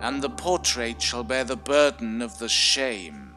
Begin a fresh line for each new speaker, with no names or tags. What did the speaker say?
and the portrait shall bear the burden of the shame.